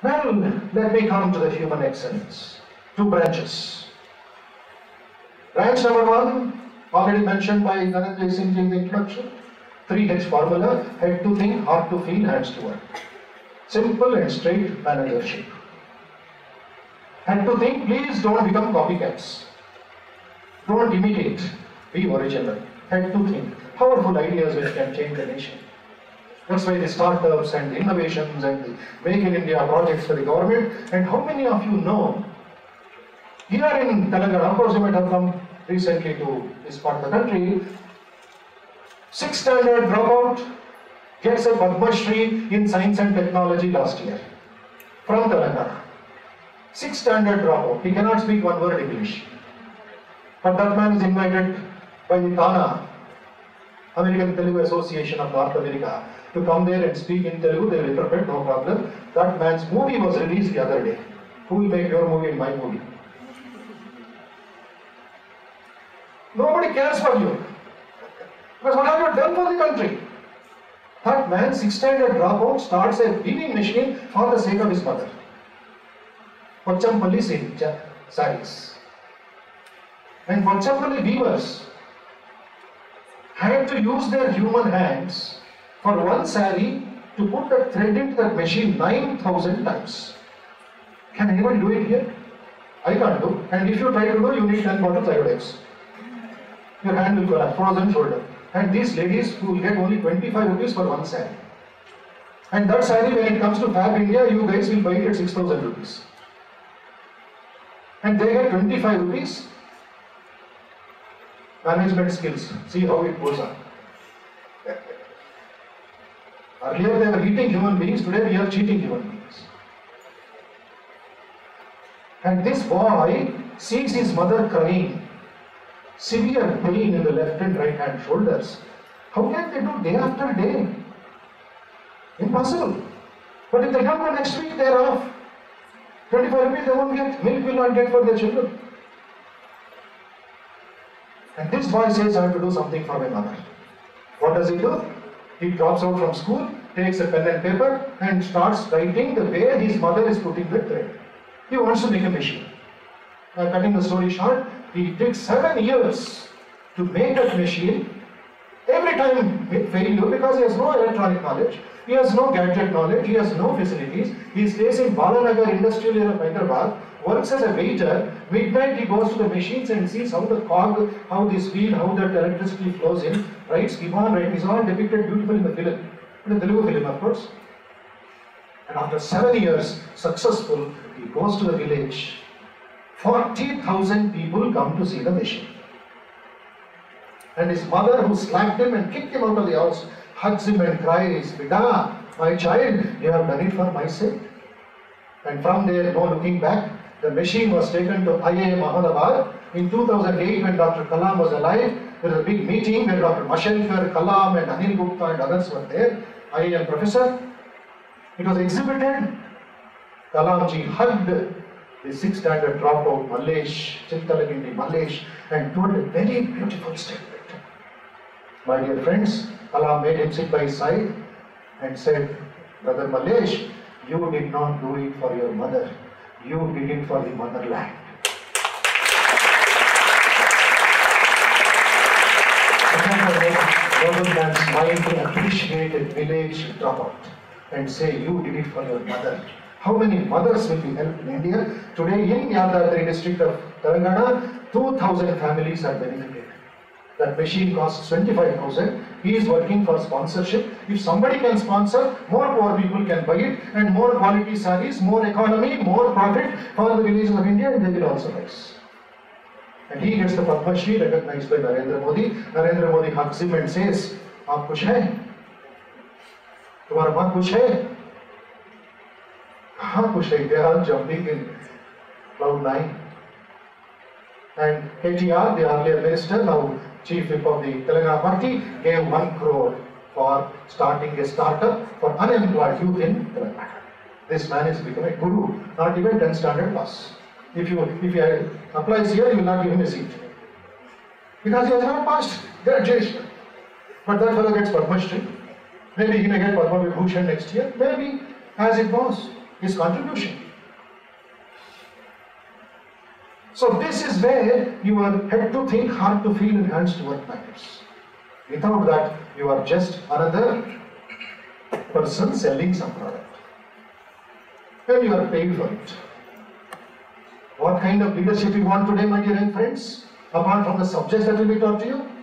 Well, let me come to the human excellence. Two branches. Branch number one, already mentioned by Dhananjay Singh in the introduction. 3H formula, head to think, heart to feel, hands to work. Simple and straight managership. Head to think, please don't become copycats. Don't imitate, be original. Head to think, powerful ideas which can change the nation. That's why the startups and innovations and the Make in India projects for the government. And how many of you know, here in Telangana, of course you might have come recently to this part of the country, sixth standard dropout gets a Padma Shri in science and technology last year from Telangana. Sixth standard dropout, he cannot speak one word English. But that man is invited by the TANA, American Telugu Association of North America, to come there and speak in Telugu, they will interpret, no problem. That man's movie was released the other day. Who will make your movie and my movie? Nobody cares for you. Because what have you done for the country? That man, six standard dropout, starts a weaving machine for the sake of his mother. Pochampalli saris. And Pochampalli weavers had to use their human hands for one sari to put the thread into that machine 9000 times. Can anyone do it here? I can't do. And if you try to do, you need 10 bottles iodex. Your hand will collapse, frozen shoulder. And these ladies who will get only 25 rupees for one sari. And that sari, when it comes to Fabindia, you guys will buy it at 6000 rupees. And they get 25 rupees. Management skills. See how it goes on. Earlier they were eating human beings, today we are cheating human beings. And this boy sees his mother crying, severe pain in the left and right hand shoulders. How can they do day after day? Impossible. But if they don't go next week, they're off. 25 rupees they won't get, milk will not get for their children. And this boy says, I have to do something for my mother. What does he do? He drops out from school, takes a pen and paper, and starts writing the way his mother is putting the thread. He wants to make a machine. Now, cutting the story short, he takes seven years to make that machine. Every time with failure because he has no electronic knowledge, he has no gadget knowledge, he has no facilities. He stays in Balanagar industrial area of Hyderabad, works as a waiter. Midnight he goes to the machines and sees how the cog, how this wheel, how that electricity flows in, writes, keep on writing. It's all depicted beautifully in the film, in the Telugu film, of course. And after seven years, successful, he goes to the village. 40,000 people come to see the machine. And his mother, who slapped him and kicked him out of the house, hugs him and cries, Vida, my child, you have done it for my sake. And from there, no looking back, the machine was taken to IIM Ahmedabad. In 2008, when Dr. Kalam was alive, there was a big meeting where Dr. Mashelkar, Kalam, and Anil Gupta and others were there, IIM professor. It was exhibited. Kalamji hugged the sixth standard dropout Mallesh, Chintalagindi Mallesh, and told a very beautiful statement. My dear friends, Kalam made him sit by his side and said, Brother Mallesh, you did not do it for your mother, you did it for the motherland. Noble man's mind to appreciate a village dropout and say, You did it for your mother. How many mothers will be helped in India? Today in Yadadri district of Telangana, 2,000 families are benefited. That machine costs 25,000. He is working for sponsorship. If somebody can sponsor, more poor people can buy it and more quality sarees, more economy, more profit for the villages of India and they will also rise. And he gets the Padma Shri recognized by Narendra Modi. Narendra Modi hugs him and says, आप खुश हैं तुम्हारा मन खुश है कहाँ खुश है are all jumping in cloud nine and KTR the earlier minister now chief whip of the Telangana party gave one crore for starting a startup for unemployed youth in Telangana this man is becoming a guru not even 10 standard plus if you if he applies here you will not give him a seat because he has not passed graduation but that fellow gets Padma. Maybe he may get Padma Vibhushan next year. Maybe as it was, his contribution. So this is where your head to think, heart to feel, and hands to matters. Without that, you are just another person selling some product. And you are paid for it. What kind of leadership you want today, my dear friends? Apart from the subjects that will be taught to you,